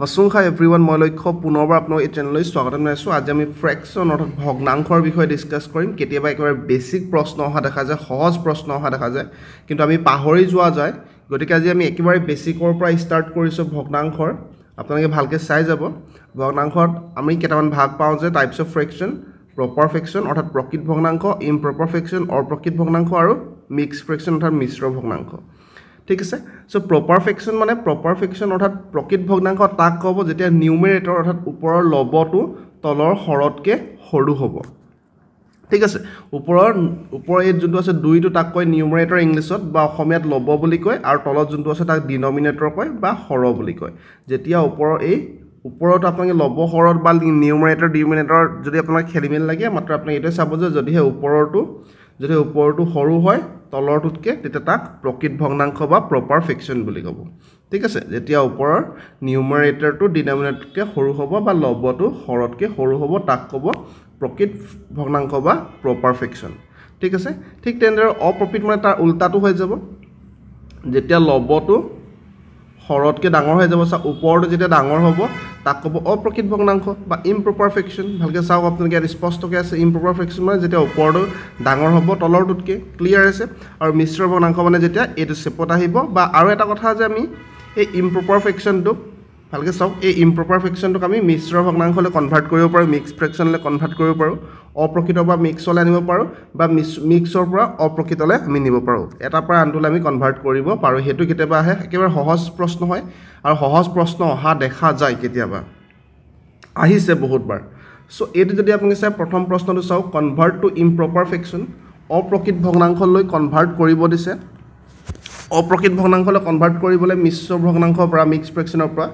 মচুংখা every one মই লক্ষ্য পুনৰবাৰ আপোনালোক এই চেনেললৈ স্বাগতম জনাইছোঁ। আজি আমি ফ্ৰেকশ্যন অৰ্থাৎ ভগ্নাংশৰ বিষয়ে ডিছকাছ কৰিম। কেতিয়াবা একেবাৰে বেছিক প্ৰশ্ন অহা দেখা যায় সহজ প্ৰশ্ন অহা দেখা যায় কিন্তু আমি পাহৰি যোৱা যায়। গতিকে আজি আমি একেবাৰে বেছিকৰ পৰা ষ্টাৰ্ট কৰিছোঁ ভগ্নাংশৰ। আপোনালোকে ভালকৈ চাই যাব। ভগ্নাংশত আমি কেইটামান ভাগ পাওঁ যে types of fraction proper fraction অৰ্থাৎ প্ৰকৃত ভগ্নাংশ ইমপ্ৰপাৰ ফ্ৰেকশ্যন অপ্ৰকৃত ভগ্নাংশ আৰু মিক্স ফ্ৰেকশ্যন অৰ্থাৎ মিশ্ৰ ভগ্নাংশ। ঠিক আছে? চ' প্ৰপাৰ ফেকশ্যন মানে প্ৰপাৰ ফেকশ্যন অৰ্থাৎ প্ৰকৃত ভগ্নাংশ তাক ক'ব যেতিয়া নিউমেৰেটৰ অৰ্থাৎ ওপৰৰ লবটো তলৰ হৰতকৈ সৰু হ'ব। ঠিক আছে? ওপৰৰ ওপৰৰ এই যোনটো আছে দুইটো তাক কয় নিউমেৰেটৰ ইংলিছত বা অসমীয়াত লব বুলি কয় আৰু তলত যোনটো আছে তাক ডিনমিনেটৰ কয় বা সৰ বুলি কয়। যেতিয়া ওপৰৰ এই ওপৰত আপোনালোকে লব হৰত বা নিউমেৰেটৰ ডিউমিনেটৰ যদি আপোনাৰ খেলি মেলি লাগে মাত্ৰ আপুনি এইটোৱে চাব যে যদিহে ওপৰৰটো যদি ওপৰটো সৰু হয় তলৰটোতকৈ তেতিয়া তাক প্ৰকৃত ভগ্নাংশ বা প্ৰপাৰ ফেকশ্যন বুলি ক'ব। ঠিক আছে যেতিয়া ওপৰৰ নিউমাৰেটৰটো ডিনমিনেটৰতকৈ সৰু হ'ব বা লবটো হৰতকৈ সৰু হ'ব তাক ক'ব প্ৰকৃত ভগ্নাংশ বা প্ৰপাৰ ফেকশ্যন ঠিক আছে ঠিক তেনেদৰে অপ্ৰকৃত মানে তাৰ উল্টাটো হৈ যাব। যেতিয়া লবটো হৰতকৈ ডাঙৰ হৈ যাব চা ওপৰটো যেতিয়া ডাঙৰ হ'ব তাক ক'ব অপ্ৰকৃত ভগ্নাংশ বা ইমপ্ৰপাৰ ফেকশ্যন ভালকৈ চাওক আপোনালোকে ইয়াত স্পষ্টকৈ আছে ইমপ্ৰপাৰ ফেকশ্যন মানে যেতিয়া ওপৰটো ডাঙৰ হ'ব তলৰটোতকৈ ক্লিয়াৰ আছে আৰু মিশ্ৰ ভগ্নাংশ মানে যেতিয়া এইটো চেপত আহিব বা আৰু এটা কথা যে আমি এই ইমপ্ৰপাৰ ফেকশ্যনটোক ভালকৈ চাওক এই ইমপ্ৰপাৰ ফেকশ্যনটোক আমি মিশ্ৰ ভগ্নাংশলৈ কনভাৰ্ট কৰিব পাৰোঁ মিক্স ফ্ৰেকশ্যনলৈ কনভাৰ্ট কৰিব পাৰোঁ অপ্ৰকৃতৰ পৰা মিক্সলৈ আনিব পাৰোঁ বা মিক্স মিক্সৰ পৰা অপ্ৰকৃতলৈ আমি নিব পাৰোঁ। এটাৰ পৰা আনটোলৈ আমি কনভাৰ্ট কৰিব পাৰোঁ সেইটো কেতিয়াবা আহে একেবাৰে সহজ প্ৰশ্ন হয় আৰু সহজ প্ৰশ্ন অহা দেখা যায় কেতিয়াবা। আহিছে বহুতবাৰ। চ' এইটো যদি আপুনি চাই প্ৰথম প্ৰশ্নটো চাওক কনভাৰ্ট টু ইমপ্ৰপাৰ ফেকশ্যন অপ্ৰকৃত ভগ্নাংশলৈ কনভাৰ্ট কৰিব দিছে। অপ্ৰকৃত ভগ্নাংশলৈ কনভাৰ্ট কৰিবলৈ মিশ্ৰ ভগ্নাংশৰ পৰা মিক্স ফ্ৰেকশ্যনৰ পৰা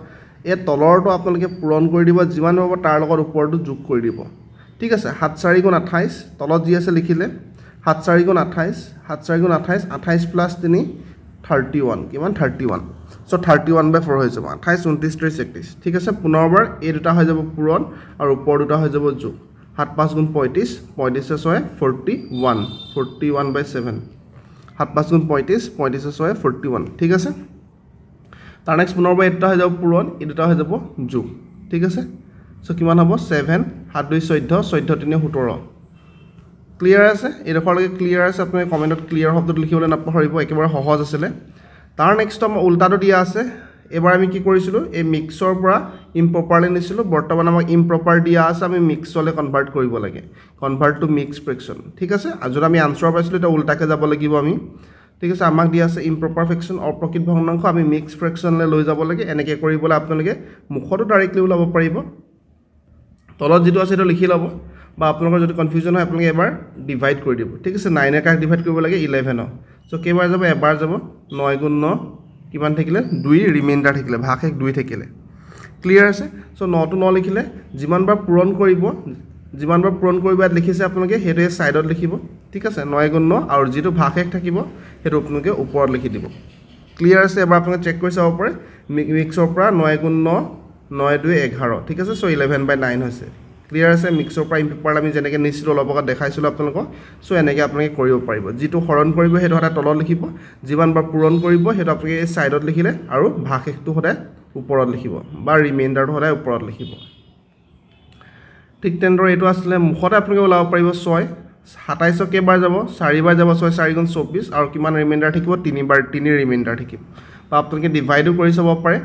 এই তলৰটো আপোনালোকে পূৰণ কৰি দিব যিমান হ'ব তাৰ লগত ওপৰটো যোগ কৰি দিব। ঠিক আছে সাত চাৰি গুণ আঠাইছ তলত যি আছে লিখিলে সাত চাৰি গুণ আঠাইছ সাত চাৰি গুণ আঠাইছ আঠাইছ প্লাছ তিনি থাৰ্টি ওৱান কিমান? Thirty one so' thirty one by four হৈ যাব। আঠাইছ ঊনত্ৰিছ ত্ৰিছ একত্ৰিছ। ঠিক আছে পুনৰবাৰ এই দুটা হৈ যাব পূৰণ আৰু ওপৰ দুটা হৈ যাব যোগ। সাত পাঁচ গুণ পঁয়ত্ৰিছ পঁয়ত্ৰিছে ছয় forty one forty one by seven সাত পাঁচ গুণ পঁয়ত্ৰিছ পঁয়ত্ৰিছে ছয় ফৰ্টি ওৱান ঠিক আছে? তাৰ নেক্সট পুনৰবাৰ এই দুটা হৈ যাব পূৰণ এই দুটা হৈ যাব যোগ ঠিক আছে? চ' কিমান হ'ব? ছেভেন সাত দুই চৈধ্য চৈধ্য তিনি সোতৰ। ক্লিয়াৰ আছে? এইডোখৰলৈকে ক্লিয়াৰ আছে? আপুনি কমেণ্টত ক্লিয়াৰ শব্দটো লিখিবলৈ নাপাহৰিব? একেবাৰে সহজ আছিলে। তাৰ নেক্সট উল্টাটো দিয়া আছে। এইবাৰ আমি কি কৰিছিলোঁ? এই মিক্সৰ পৰা ইমপ্ৰপাৰলি নিছিলোঁ। বৰ্তমান আমাক ইমপ্ৰপাৰ দিয়া আছে। আমি মিক্সলৈ কনভাৰ্ট কৰিব লাগে। কনভাৰ্ট টু মিক্স ফ্ৰেকশ্যন ঠিক আছে? আৰু আমি আনচাৰ পাইছিলোঁ এতিয়া উল্টাকৈ যাব লাগিব আমি। ঠিক আছে আমাক দিয়া আছে ইমপ্ৰপাৰ ফ্ৰেকশ্যন অপ্ৰকৃত ভগ্নাংশ আমি মিক্স ফ্ৰেকশ্যনলৈ লৈ যাব লাগে এনেকৈ কৰিবলৈ আপোনালোকে মুখতো ডাইৰেক্টলি ওলাব পাৰিব। তলত যিটো আছে সেইটো লিখি ল'ব বা আপোনালোকৰ যদি কনফিউজন হয় আপোনালোকে এবাৰ ডিভাইড কৰি দিব। ঠিক আছে নাইনে কাক ডিভাইড কৰিব লাগে ইলেভেনক চ' কেইবাৰ যাব? এবাৰ যাব নয় গুণ ন কিমান থাকিলে? দুই ৰিমাইণ্ডাৰ থাকিলে ভাগ শেষ দুই থাকিলে। ক্লিয়াৰ আছে? চ' নটো ন লিখিলে যিমানবাৰ পূৰণ কৰিব যিমানবাৰ পূৰণ কৰিব ইয়াত লিখিছে আপোনালোকে সেইটোৱে ছাইডত লিখিব। ঠিক আছে নয় গুণ ন আৰু যিটো ভাগ শেষ থাকিব সেইটো আপোনালোকে ওপৰত লিখি দিব। ক্লিয়াৰ আছে? এবাৰ আপোনালোকে চেক কৰি চাব পাৰে। মিক্সৰ পৰা নয় গুণ ন নয় দুই এঘাৰ। ঠিক আছে? চ' ইলেভেন বাই নাইন হৈছে। ক্লিয়াৰ আছে? মিক্সৰ পৰা ইম্পেপাৰ আমি যেনেকৈ নিছিলোঁ অলপ আগত দেখাইছিলোঁ আপোনালোকক। চ' এনেকৈ আপোনালোকে কৰিব পাৰিব। যিটো হৰণ কৰিব সেইটো সদায় তলত লিখিব। যিমানবাৰ পূৰণ কৰিব সেইটো আপোনালোকে এই ছাইডত লিখিলে আৰু ভাগশেষটো সদায় ওপৰত লিখিব বা ৰিমাইণ্ডাৰটো সদায় ওপৰত লিখিব। ঠিক তেনেদৰে এইটো আছিলে। মুখতে আপোনালোকে ওলাব পাৰিব ছয়। সাতাইছক কেইবাৰ যাব চাৰিবাৰ যাব ছয় চাৰি গুণ চৌব্বিছ আৰু কিমান ৰিমাইণ্ডাৰ থাকিব? তিনিবাৰ তিনি ৰিমাইণ্ডাৰ থাকিব। বা আপোনালোকে ডিভাইডো কৰি চাব পাৰে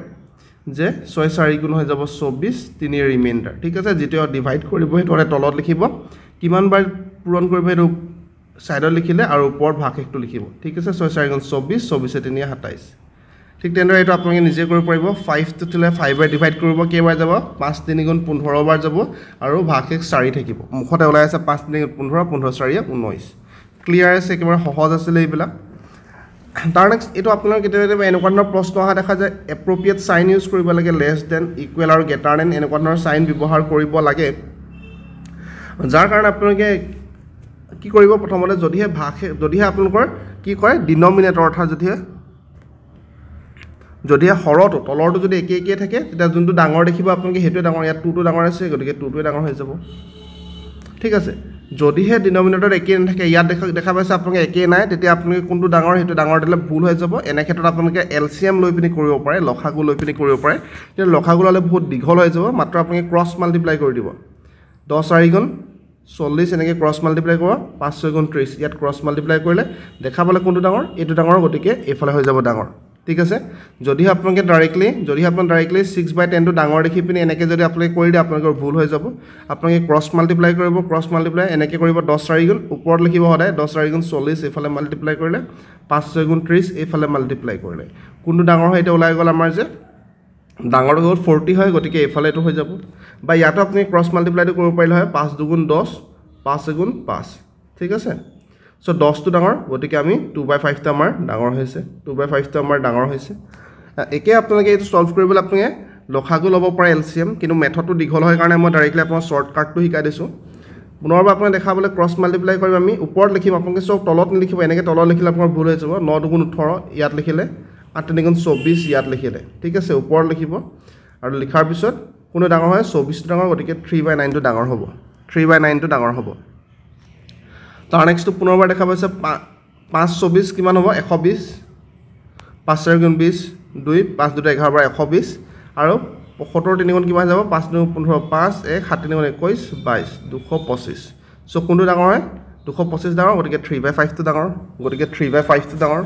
যে ছয় চাৰি গুণ হৈ যাব চৌব্বিছ তিনি ৰিমাইণ্ডাৰ ঠিক আছে যিটো ডিভাইড কৰিব সেইটো সদায় তলত লিখিব। কিমানবাৰ পূৰণ কৰিব সেইটো ছাইডত লিখিলে আৰু ওপৰত ভাগশেষটো লিখিব। ঠিক আছে ছয় চাৰি গুণ চৌব্বিছ চৌব্বিছে তিনি সাতাইছ। ঠিক তেনেদৰে এইটো আপোনালোকে নিজে কৰিব পাৰিব। ফাইভটো থ'লে ফাইভবাৰ ডিভাইড কৰিব কেইবাৰ যাব? পাঁচ তিনি গুণ পোন্ধৰবাৰ যাব। আৰু ভাগশেষ চাৰি থাকিব। মুখতে ওলাই আছে পাঁচ তিনি গুণ পোন্ধৰ পোন্ধৰ চাৰিয়ে ঊনৈছ ক্লিয়াৰ আছে? একেবাৰে সহজ আছিলে এইবিলাক। তাৰ নেক্সট এইটো আপোনাৰ কেতিয়াবা কেতিয়াবা এনেকুৱা ধৰণৰ প্ৰশ্ন অহা দেখা যায় এপ্ৰপ্ৰিয়েট চাইন ইউজ কৰিব লাগে লেছ দেন ইকুৱেল আৰু গেটাৰ দেন এনেকুৱা ধৰণৰ চাইন ব্যৱহাৰ কৰিব লাগে। যাৰ কাৰণে আপোনালোকে কি কৰিব প্ৰথমতে যদিহে ভাগশেষ যদিহে আপোনালোকৰ কি কয় ডিনমিনেটৰ অৰ্থাৎ যদিহে যদিহে হৰটো তলৰটো যদি একে একেই থাকে তেতিয়া যোনটো ডাঙৰ দেখিব আপোনালোকে সেইটোৱে ডাঙৰ ইয়াত টুটো ডাঙৰ আছে গতিকে টুটোৱে ডাঙৰ হৈ যাব। ঠিক আছে? যদিহে ডিনমিনেটৰত একেই নাথাকে ইয়াত দেখা দেখা পাইছে আপোনালোকে একেই নাই তেতিয়া আপোনালোকে কোনটো ডাঙৰ সেইটো ডাঙৰ দিলে ভুল হৈ যাব। এনে ক্ষেত্ৰত আপোনালোকে এল চি এম লৈ পিনি কৰিব পাৰে লখাগু লৈ পিনি কৰিব পাৰে। কিন্তু লখাগু ল'লে বহুত দীঘল হৈ যাব মাত্ৰ আপোনালোকে ক্ৰছ মাল্টিপ্লাই কৰি দিব। দহ চাৰিগুণ চল্লিছ এনেকৈ ক্ৰছ মাল্টিপ্লাই কৰিব পাঁচ ছয়গুণ ত্ৰিছ ইয়াত ক্ৰছ মাল্টিপ্লাই কৰিলে দেখা পালে কোনটো ডাঙৰ? এইটো ডাঙৰ গতিকে এইফালে হৈ যাব ডাঙৰ। ঠিক আছে? যদিহে আপোনালোকে ডাইৰেক্টলি যদিহে আপোনাৰ ডাইৰেক্টলি ছিক্স বাই টেনটো ডাঙৰ দেখি পিনি এনেকৈ যদি আপোনালোকে কৰি দিয়ে আপোনালোকৰ ভুল হৈ যাব। আপোনালোকে ক্ৰছ মাল্টিপ্লাই কৰিব ক্ৰছ মাল্টিপ্লাই এনেকৈ কৰিব দহ চাৰিগুণ ওপৰত লিখিব সদায় দহ চাৰিগুণ চল্লিছ এইফালে মাল্টিপ্লাই কৰিলে পাঁচ ছয়গুণ ত্ৰিছ এইফালে মাল্টিপ্লাই কৰিলে। কোনটো ডাঙৰ হয় এতিয়া ওলাই গ'ল আমাৰ যে ডাঙৰ হৈ গ'ল ফৰ্টি হয় গতিকে এইফালে এইটো হৈ যাব। বা ইয়াতো আপুনি ক্ৰছ মাল্টিপ্লাইটো কৰিব পাৰিলে হয় পাঁচ দুগুণ দহ পাঁচ এগুণ পাঁচ। ঠিক আছে? চ' দহটো ডাঙৰ গতিকে আমি টু বাই ফাইভটো আমাৰ ডাঙৰ হৈছে। টু বাই ফাইভটো আমাৰ ডাঙৰ হৈছে। একে আপোনালোকে এইটো ছল্ভ কৰিবলৈ আপোনালোকে লখাগু ল'ব পাৰে এল চি এম কিন্তু মেথডটো দীঘল হয় কাৰণে মই ডাইৰেক্টলি আপোনাৰ শ্বৰ্টকাটটো শিকাই দিছোঁ। পুনৰবাৰ আপোনাক দেখাবলৈ ক্ৰছ মাল্টিপ্লাই কৰিম আমি ওপৰত লিখিম আপোনালোকে চব তলত নিলিখিব এনেকৈ তলত লিখিলে আপোনাৰ ভুল হৈ যাব। ন দুগুণ ওঠৰ ইয়াত লিখিলে আঠ তিনিগুণ চৌবিছ ইয়াত লিখিলে। ঠিক আছে ওপৰত লিখিব। আৰু লিখাৰ পিছত কোনো ডাঙৰ হয়? চৌবিছটো ডাঙৰ গতিকে থ্ৰী বাই নাইনটো ডাঙৰ হ'ব। থ্ৰী বাই নাইনটো ডাঙৰ হ'ব। তাৰ নেক্সটটো পুনৰবাৰ দেখা পাইছে পাঁচ চৌবিছ কিমান হ'ব? এশ বিছ পাঁচ চাৰি গুণ বিছ দুই পাঁচ দুটা এঘাৰ বাৰ এশ বিছ আৰু সত্তৰ তিনিগুণ কিমান যাব? পাঁচ দুই পোন্ধৰ পাঁচ এক সাত তিনিগুণ একৈছ বাইছ দুশ পঁচিছ চ' কোনটো ডাঙৰ হয়? দুশ পঁচিছ ডাঙৰ গতিকে থ্ৰী বাই ফাইভটো ডাঙৰ গতিকে থ্ৰী বাই ফাইভটো ডাঙৰ।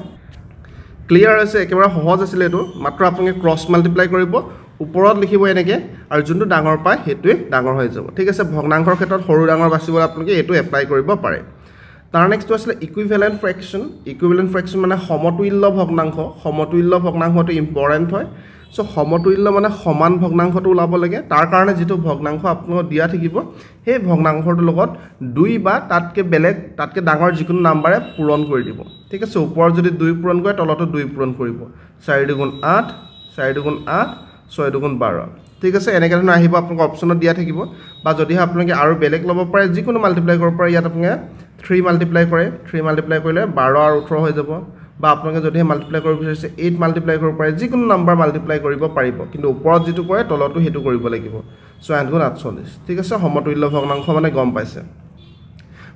ক্লিয়াৰ হৈছে একেবাৰে সহজ আছিলে এইটো মাত্ৰ আপোনালোকে ক্ৰছ মাল্টিপ্লাই কৰিব ওপৰত লিখিব এনেকৈ আৰু যোনটো ডাঙৰ পায় সেইটোৱে ডাঙৰ হৈ যাব। ঠিক আছে ভগ্নাংশৰ ক্ষেত্ৰত সৰু ডাঙৰ বাচিবলৈ আপোনালোকে এইটো এপ্লাই কৰিব পাৰে। তাৰ নেক্সটটো আছিলে ইকুইভেলেণ্ট ফ্ৰেকশ্যন ইকুইভেলেণ্ট ফ্ৰেকশ্যন মানে সমতুল্য ভগ্নাংশ সমতুল্য ভগ্নাংশটো ইম্পৰ্টেণ্ট হয়। চ' সমতুল্য মানে সমান ভগ্নাংশটো ওলাব লাগে। তাৰ কাৰণে যিটো ভগ্নাংশ আপোনালোকক দিয়া থাকিব সেই ভগ্নাংশটোৰ লগত দুই বা তাতকৈ বেলেগ তাতকৈ ডাঙৰ যিকোনো নাম্বাৰে পূৰণ কৰি দিব। ঠিক আছে ওপৰত যদি দুই পূৰণ কৰে তলতো দুই পূৰণ কৰিব। চাৰি দুগুণ আঠ চাৰি দুগুণ আঠ ছয় দুগুণ বাৰ। ঠিক আছে এনেকৈ ধৰণৰ আহিব আপোনালোকৰ অপশ্যনত দিয়া থাকিব। বা যদিহে আপোনালোকে আৰু বেলেগ ল'ব পাৰে যিকোনো মাল্টিপ্লাই কৰিব পাৰে ইয়াত আপোনালোকে থ্ৰী মাল্টিপ্লাই কৰে। থ্ৰী মাল্টিপ্লাই কৰিলে বাৰ আৰু ওঠৰ হৈ যাব। বা আপোনালোকে যদিহে মাল্টিপ্লাই কৰিব বিচাৰিছে এইট মাল্টিপ্লাই কৰিব পাৰে যিকোনো নাম্বাৰ মাল্টিপ্লাই কৰিব পাৰিব। কিন্তু ওপৰত যিটো কৰে তলতো সেইটো কৰিব লাগিব। ছয় আঠ গুণ আঠচল্লিছ। ঠিক আছে সমতুল্য ভগ্নাংশ মানে গম পাইছে।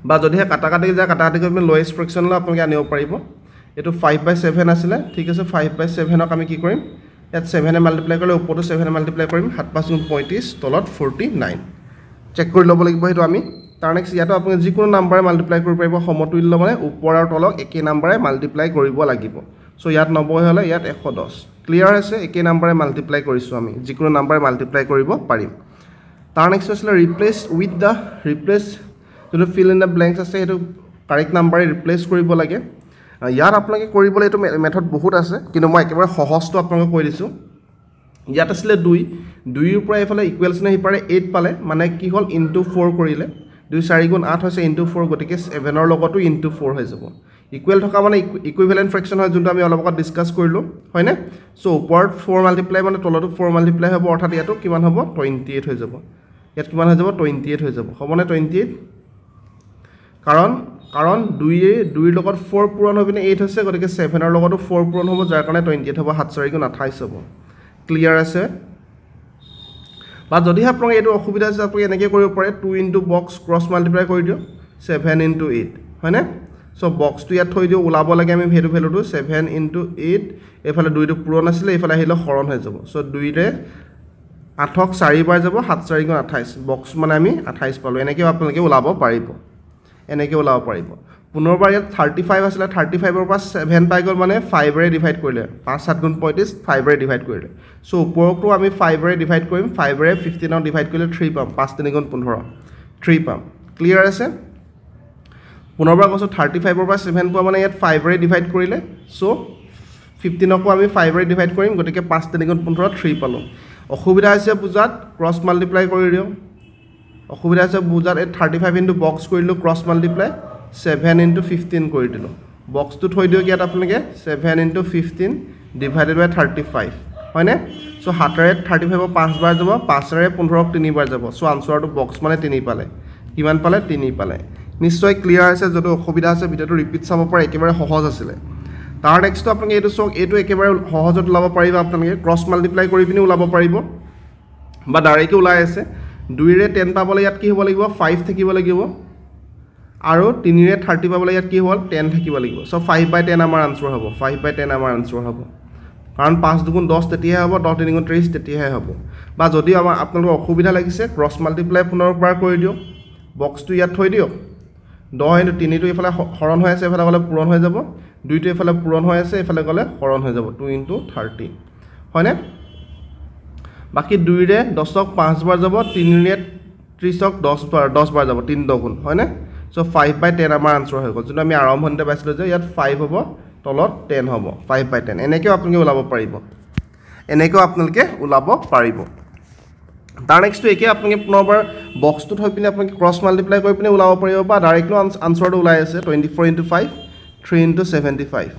বা যদিহে কাটা কাটি যায় কাটা কাটি কৰি পিনি লয়েষ্ট ফ্ৰেকশ্যনলৈ আপোনালোকে আনিব পাৰিব। এইটো ফাইভ বাই ছেভেন আছিলে। ঠিক আছে ফাইভ বাই ছেভেনক আমি কি কৰিম? ইয়াত ছেভেনে মাল্টিপ্লাই কৰিলে ওপৰতো ছেভেনে মাল্টিপ্লাই কৰিম সাত পাঁচ গুণ পঁয়ত্ৰিছ তলত ফৰ্টি নাইন চেক কৰি ল'ব লাগিব সেইটো আমি। তাৰ নেক্সট ইয়াতো আপুনি যিকোনো নাম্বাৰে মাল্টিপ্লাই কৰিব পাৰিব সমতুল্য মানে ওপৰ আৰু তলক একেই নাম্বাৰে মাল্টিপ্লাই কৰিব লাগিব। চ' ইয়াত নব্বৈ হ'লে ইয়াত এশ দহ। ক্লিয়াৰ হৈছে একেই নাম্বাৰে মাল্টিপ্লাই কৰিছোঁ আমি। যিকোনো নাম্বাৰে মাল্টিপ্লাই কৰিব পাৰিম। তাৰ নেক্সট আছিলে ৰিপ্লেচ উইথ দ্য ৰিপ্লেচ যোনটো ফিল ইন দ্য ব্লেংকছ আছে সেইটো কাৰেক্ট নাম্বাৰে ৰিপ্লেচ কৰিব লাগে। ইয়াত আপোনালোকে কৰিবলৈ এইটো মেথড বহুত আছে কিন্তু মই একেবাৰে সহজটো আপোনালোকক কৈ দিছোঁ। ইয়াত আছিলে দুই। দুইৰ পৰা এইফালে ইকুৱেলছ নে সিপাৰে এইট পালে। মানে কি হ'ল? ইনটু ফ'ৰ কৰিলে। দুই চাৰি গুণ আঠ হৈছে ইনটু ফ'ৰ গতিকে ছেভেনৰ লগতো ইনটু ফ'ৰ হৈ যাব। ইকুৱেল থকা মানে ইকুইভেলেণ্ট ফ্ৰেকশ্যন হয় যোনটো আমি অলপ আগত ডিছকাছ কৰিলোঁ হয়নে? চ' ওপৰত ফ'ৰ মাল্টিপ্লাই মানে তলতো ফ'ৰ মাল্টিপ্লাই হ'ব অৰ্থাৎ ইয়াতো কিমান হ'ব? টুৱেণ্টি এইট হৈ যাব। ইয়াত কিমান হৈ যাব? টুৱেণ্টি এইট হৈ যাব। হ'বনে টুৱেণ্টি এইট কাৰণ কাৰণ দুইয়ে দুইৰ লগত ফ'ৰ পূৰণ হৈ পিনে এইট হৈছে গতিকে ছেভেনৰ লগতো ফ'ৰ পূৰণ হ'ব যাৰ কাৰণে টুৱেণ্টি এইট হ'ব সাত চাৰি গুণ আঠাইছ হ'ব। ক্লিয়াৰ আছে? বা যদিহে আপোনালোকে এইটো অসুবিধা আছে আপুনি এনেকৈ কৰিব পাৰে two into box cross multiply কৰি দিয়ক ছেভেন ইনটু এইট হয়নে? চ' বক্সটো ইয়াত থৈ দিওঁ ওলাব লাগে আমি সেইটো ভেলুটো ছেভেন ইনটু এইট এইফালে দুইটো পূৰণ আছিলে এইফালে আহিলে শৰণ হৈ যাব। চ' দুইৰে আঠক চাৰিবাৰ যাব সাত চাৰি গুণ আঠাইছ বক্স মানে আমি আঠাইছ পালোঁ এনেকৈও আপোনালোকে ওলাব পাৰিব। এনেকৈ ওলাব পাৰিব। পুনৰবাৰ ইয়াত থাৰ্টি ফাইভ আছিলে থাৰ্টি ফাইভৰ পৰা ছেভেন পাই গ'ল মানে ফাইভেৰে ডিভাইড কৰিলে। পাঁচ সাত গুণ পঁয়ত্ৰিছ ফাইভেৰে ডিভাইড কৰিলে। চ' ওপৰতো আমি ফাইভেৰে ডিভাইড কৰিম ফাইভেৰে ফিফটিনক ডিভাইড কৰিলে থ্ৰী পাম পাঁচ তিনি গুণ পোন্ধৰ থ্ৰী পাম। ক্লিয়াৰ আছে? পুনৰবাৰ কৈছোঁ থাৰ্টি ফাইভৰ পৰা ছেভেন পোৱা মানে ইয়াত ফাইভেৰে ডিভাইড কৰিলে। চ' ফিফটিনকো আমি ফাইভেৰে ডিভাইড কৰিম গতিকে পাঁচ তিনি গুণ পোন্ধৰ থ্ৰী পালোঁ। অসুবিধা হৈছে বুজাত ক্ৰছ মাল্টিপ্লাই কৰি দিওঁ অসুবিধা হৈছে বুজাত এই থাৰ্টি ফাইভ ইনটু বক্স কৰি দিলোঁ cross multiply seven into fifteen কৰি দিলোঁ। বক্সটো থৈ দিয়ক ইয়াত আপোনালোকে? Seven into fifteen divided by thirty five হয়নে? চ' সাতেৰে থাৰ্টি ফাইভৰ পাঁচবাৰ যাব পাঁচেৰে পোন্ধৰক তিনিবাৰ যাব। চ' আনচাৰটো বক্স মানে তিনি পালে। কিমান পালে? তিনি পালে। নিশ্চয় ক্লিয়াৰ হৈছে যদি অসুবিধা আছে ভিডিঅ'টো ৰিপিট চাব পাৰে একেবাৰে সহজ আছিলে। তাৰ নেক্সটটো আপোনালোকে এইটো চাওক এইটো একেবাৰে সহজত ওলাব পাৰিব আপোনালোকে ক্ৰছ মাল্টিপ্লাই কৰি পিনি ওলাব পাৰিব। বা ডাইৰেক্টে ওলাই আছে। দুইৰে টেন পাবলৈ ইয়াত কি হ'ব লাগিব? ফাইভ থাকিব লাগিব। আৰু তিনিৰে থাৰ্টি পাবলৈ ইয়াত কি হ'ল? টেন থাকিব লাগিব। চ' ফাইভ বাই টেন আমাৰ আনচাৰ হ'ব। ফাইভ বাই টেন আমাৰ আনচাৰ হ'ব। কাৰণ পাঁচ দুগুণ দহ তেতিয়াহে হ'ব দহ তিনিগুণ ত্ৰিছ তেতিয়াহে হ'ব। বা যদি আমাৰ আপোনালোকৰ অসুবিধা লাগিছে ক্ৰছ মাল্টিপ্লাই পুনৰ পৰা কৰি দিয়ক। বক্সটো ইয়াত থৈ দিয়ক। দহ ইণ্টু তিনিটো এইফালে হৰণ হৈ আছে এইফালে গ'লে পূৰণ হৈ যাব। দুইটো এইফালে পূৰণ হৈ আছে এইফালে গ'লে হৰণ হৈ যাব। টু ইণ্টু থাৰ্টি হয়নে? বাকী দুইৰে দহক পাঁচবাৰ যাব তিনিৰে ত্ৰিছক দহ বাৰ দহ বাৰ যাব তিনি দগুণ হয়নে? চ' ফাইভ বাই টেন আমাৰ আনচাৰ হৈ গ'ল। যোনটো আমি আৰম্ভণিতে পাইছিলোঁ যে ইয়াত ফাইভ হ'ব তলত টেন হ'ব ফাইভ বাই টেন এনেকৈও আপোনালোকে ওলাব পাৰিব। এনেকৈও আপোনালোকে ওলাব পাৰিব। তাৰ নেক্সটটো একে আপোনালোকে পুনৰবাৰ বক্সটো থৈ পিনে আপোনালোকে ক্ৰছ মাল্টিপ্লাই কৰি পিনে ওলাব পাৰিব বা ডাইৰেক্টলি আনচাৰটো ওলাই আছে twenty four into five three into seventy five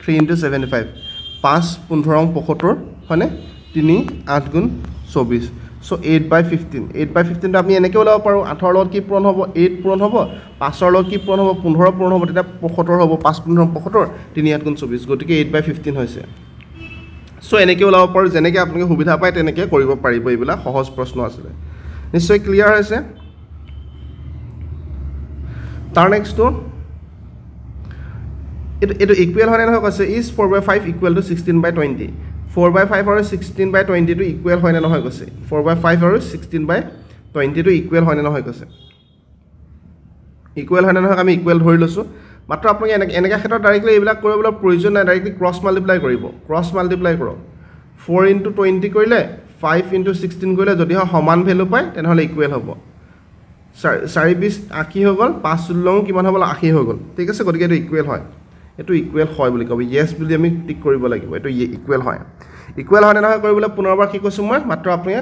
three into seventy five পাঁচ পোন্ধৰ পঁসত্তৰ হয়নে? তিনি আঠ গুণ চৌবিছ। So' eight by fifteen eight by ফিফটিনটো আমি এনেকৈ ওলাব পাৰোঁ। আঠৰ লগত কি পূৰণ হ'ব? এইট পূৰণ হ'ব। পাঁচৰ লগত কি পূৰণ হ'ব? পোন্ধৰ পূৰণ হ'ব। তেতিয়া পঁসত্তৰ হ'ব। পাঁচ পোন্ধৰ পঁসত্তৰ তিনি আঠ গুণ চৌবিছ। গতিকে এইট বাই ফিফটিন হৈছে। চ' এনেকৈ ওলাব পাৰোঁ। যেনেকৈ আপোনালোকে সুবিধা পায় তেনেকৈ কৰিব পাৰিব। এইবিলাক সহজ প্ৰশ্ন আছিলে। নিশ্চয় ক্লিয়াৰ হৈছে? তাৰ নেক্সটটো এইটো এইটো ইকুৱেল হয়নে নহয় কৈছে is four by five equal to sixteen by twenty four by five আৰু ছিক্সটিন বাই টুৱেণ্টিটো ইকুৱেল হয়নে নহয় কৈছে? ফ'ৰ বাই ফাইভ আৰু ছিক্সটিন বাই টুৱেণ্টিটো ইকুৱেল হয়নে নহয় কৈছে? ইকুৱেল হয়নে নহয় আমি ইকুৱেল ধৰি লৈছোঁ। মাত্ৰ আপোনালোকে এনেকৈ এনেকুৱা ক্ষেত্ৰত ডাইৰেক্টলি এইবিলাক কৰিবলৈ প্ৰয়োজন নাই ডাইৰেক্টলি ক্ৰছ মাল্টিপ্লাই কৰিব। ক্ৰছ মাল্টিপ্লাই কৰক। ফ'ৰ ইণ্টু টুৱেণ্টি কৰিলে ফাইভ ইণ্টু ছিক্সটিন কৰিলে যদিহে সমান ভেলু পায় তেনেহ'লে ইকুৱেল হ'ব। চাৰি চাৰি বিছ আশী হৈ গ'ল পাঁচ ষোল্লং কিমান হ'ব আশী হৈ গ'ল। ঠিক আছে গতিকে এইটো ইকুৱেল হয়। এইটো ইকুৱেল হয় বুলি ক'ব য়েছ বুলি আমি টিক কৰিব লাগিব। এইটো ইকুৱেল হয়। ইকুৱেল হয়নে নহয় কৰিবলৈ পুনৰবাৰ কি কৈছোঁ মই? মাত্ৰ আপুনি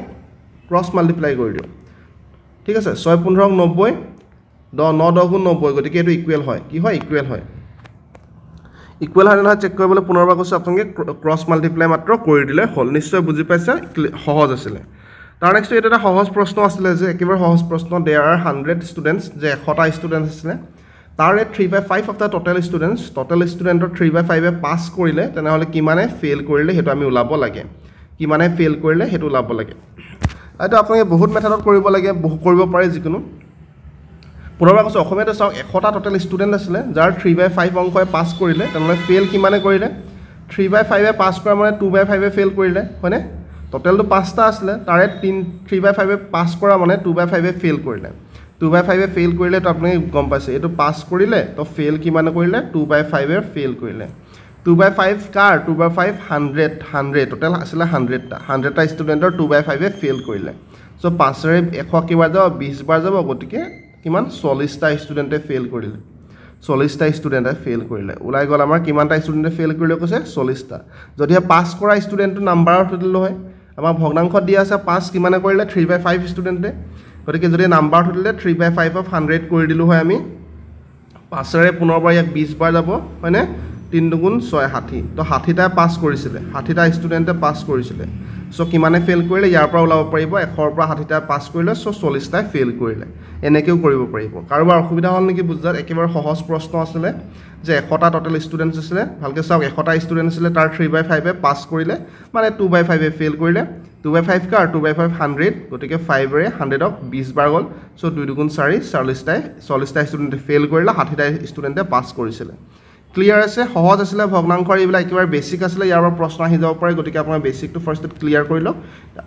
ক্ৰছ মাল্টিপ্লাই কৰি দিয়ক। ঠিক আছে? ছয় পোন্ধৰক নব্বৈ দহ ন দহ গুণ নব্বৈ গতিকে এইটো ইকুৱেল হয়। কি হয়? ইকুৱেল হয়। ইকুৱেল হয়নে নহয় চেক কৰিবলৈ পুনৰবাৰ কৈছোঁ আপোনালোকে। ক্ৰছ মাল্টিপ্লাই মাত্ৰ কৰি দিলে হ'ল। নিশ্চয় বুজি পাইছে? সহজ আছিলে। তাৰ নেক্সট এইটো এটা সহজ প্ৰশ্ন আছিলে যে একেবাৰে সহজ প্ৰশ্ন। দেয়াৰ আৰ হাণ্ড্ৰেড ষ্টুডেণ্টছ যে এশটা ষ্টুডেণ্টছ আছিলে। তাৰে three by five of the total students total ষ্টুডেণ্টৰ থ্ৰী বাই ফাইভে পাছ কৰিলে তেনেহ'লে কিমানে ফেইল কৰিলে সেইটো আমি ওলাব লাগে। কিমানে ফেইল কৰিলে সেইটো ওলাব লাগে। এইটো আপোনালোকে বহুত মেথডত কৰিব লাগে বহু কৰিব পাৰে যিকোনো। পুনৰবাৰ কৈছোঁ অসমীয়াতে চাওক এশটা ট'টেল ষ্টুডেণ্ট আছিলে যাৰ থ্ৰী বাই ফাইভ অংশই পাছ কৰিলে তেনেহ'লে ফেইল কিমানে কৰিলে? থ্ৰী বাই ফাইভে পাছ কৰা মানে টু বাই ফাইভে ফেইল কৰিলে হয়নে? ট'টেলটো পাঁচটা আছিলে তাৰে তিন থ্ৰী বাই ফাইভে পাছ কৰা মানে টু বাই ফাইভে ফেইল কৰিলে। টু বাই ফাইভে ফেইল কৰিলে তো আপুনি গম পাইছে। এইটো পাছ কৰিলে তো ফেইল কিমানে কৰিলে? টু বাই ফাইভে ফেইল কৰিলে। Two by five car? Two by five hundred hundred total আছিলে হাণ্ড্ৰেডটা হাণ্ড্ৰেডটা ষ্টুডেণ্টৰ টু বাই ফাইভে ফেইল কৰিলে। চ' পাঁচেৰে এশ কেইবাৰ যাব? বিছ বাৰ যাব? গতিকে কিমান? চল্লিছটা ষ্টুডেণ্টে ফেইল কৰিলে। চল্লিছটা ষ্টুডেণ্টে ফেইল কৰিলে। ওলাই গ'ল আমাৰ কিমানটা ষ্টুডেণ্টে ফেইল কৰিলে কৈছে? চল্লিছটা যদিহে পাছ কৰা ষ্টুডেণ্টটো নাম্বাৰত সুধিলোঁ হয় আমাৰ ভগ্নাংশত দিয়া আছে পাছ কিমানে কৰিলে? থ্ৰী বাই ফাইভ ষ্টুডেণ্টে গতিকে যদি নাম্বাৰত সুধিলে three by five of hundred কৰি দিলোঁ হয় আমি। পাঁচেৰে পুনৰবাৰ ইয়াক বিছ বাৰ যাব হয়নে? তিনি দুগুণ ছয় ষাঠি। তো ষাঠিটাই পাছ কৰিছিলে। ষাঠিটা ষ্টুডেণ্টে পাছ কৰিছিলে। চ' কিমানে ফেইল কৰিলে? ইয়াৰ পৰা ওলাব পাৰিব। এশৰ পৰা ষাঠিটাই পাছ কৰিলে চ' চল্লিছটাই ফেইল কৰিলে। এনেকৈও কৰিব পাৰিব। কাৰোবাৰ অসুবিধা হ'ল নেকি বুজাত? একেবাৰে সহজ প্ৰশ্ন আছিলে যে এশটা ট'টেল ষ্টুডেণ্টছ আছিলে। ভালকৈ চাওক এশটা ষ্টুডেণ্ট আছিলে তাৰ থ্ৰী বাই ফাইভে পাছ কৰিলে মানে টু বাই ফাইভে ফেইল কৰিলে। টু বাই ফাইভ কাৰ টু বাই ফাইভ হাণ্ড্ৰেড গতিকে ফাইভেৰে হাণ্ড্ৰেডক বিছ বাৰ গ'ল। চ' দুই দুগুণ চাৰি চল্লিছটাই চল্লিছটা ষ্টুডেণ্টে ফেইল কৰিলে ষাঠিটা ষ্টুডেণ্টে পাছ কৰিছিলে। ক্লিয়াৰ আছে? সহজ আছিলে ভগ্নাংশৰ এইবিলাক একেবাৰে বেছিক আছিলে ইয়াৰ পৰা প্ৰশ্ন আহি যাব পাৰে গতিকে আপোনাৰ বেছিকটো ফাৰ্ষ্টত ক্লিয়াৰ কৰি লওক।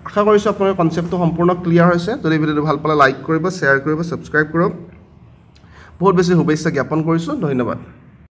আশা কৰিছোঁ আপোনাৰ কনচেপ্টটো সম্পূৰ্ণ ক্লিয়াৰ হৈছে। যদি ভিডিঅ'টো ভাল পালে লাইক কৰিব শ্বেয়াৰ কৰিব ছাবস্ক্ৰাইব কৰক। বহুত বেছি শুভেচ্ছা জ্ঞাপন কৰিছোঁ। ধন্যবাদ।